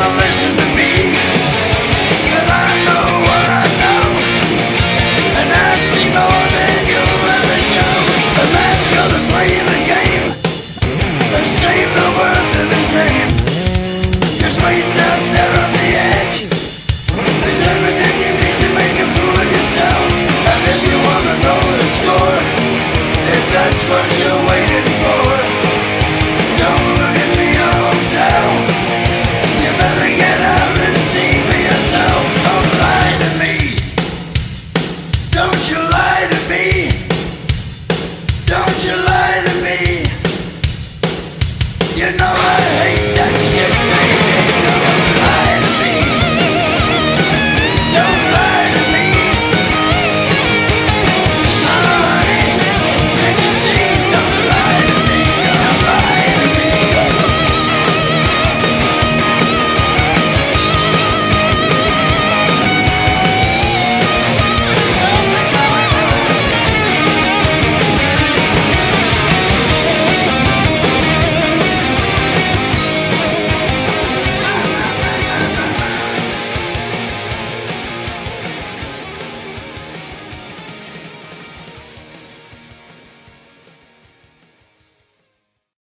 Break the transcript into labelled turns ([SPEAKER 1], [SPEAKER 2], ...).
[SPEAKER 1] I'm wasting you